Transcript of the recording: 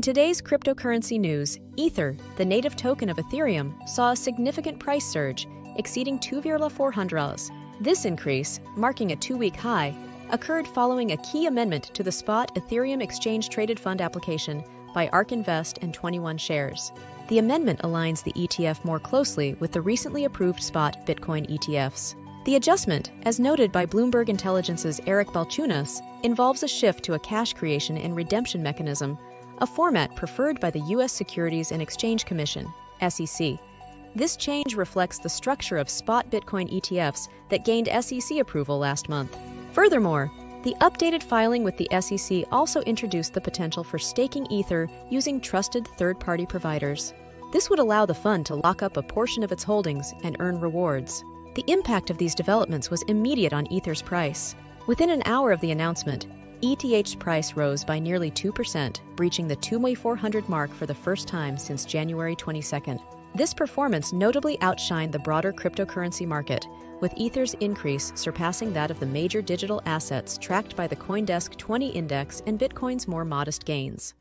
today's cryptocurrency news, Ether, the native token of Ethereum, saw a significant price surge, exceeding 2,400. This increase, marking a two week high, occurred following a key amendment to the spot Ethereum Exchange Traded Fund application by ARK Invest and 21Shares. The amendment aligns the ETF more closely with the recently approved spot Bitcoin ETFs. The adjustment, as noted by Bloomberg Intelligence's Eric Balchunas, involves a shift to a cash creation and redemption mechanism, a format preferred by the U.S. Securities and Exchange Commission, SEC. This change reflects the structure of spot Bitcoin ETFs that gained SEC approval last month. Furthermore, the updated filing with the SEC also introduced the potential for staking Ether using trusted third party providers. This would allow the fund to lock up a portion of its holdings and earn rewards. The impact of these developments was immediate on Ether's price. Within an hour of the announcement, ETH's price rose by nearly 2%, breaching the 2,400 mark for the first time since January 22nd. This performance notably outshined the broader cryptocurrency market, with Ether's increase surpassing that of the major digital assets tracked by the Coindesk 20 index and Bitcoin's more modest gains.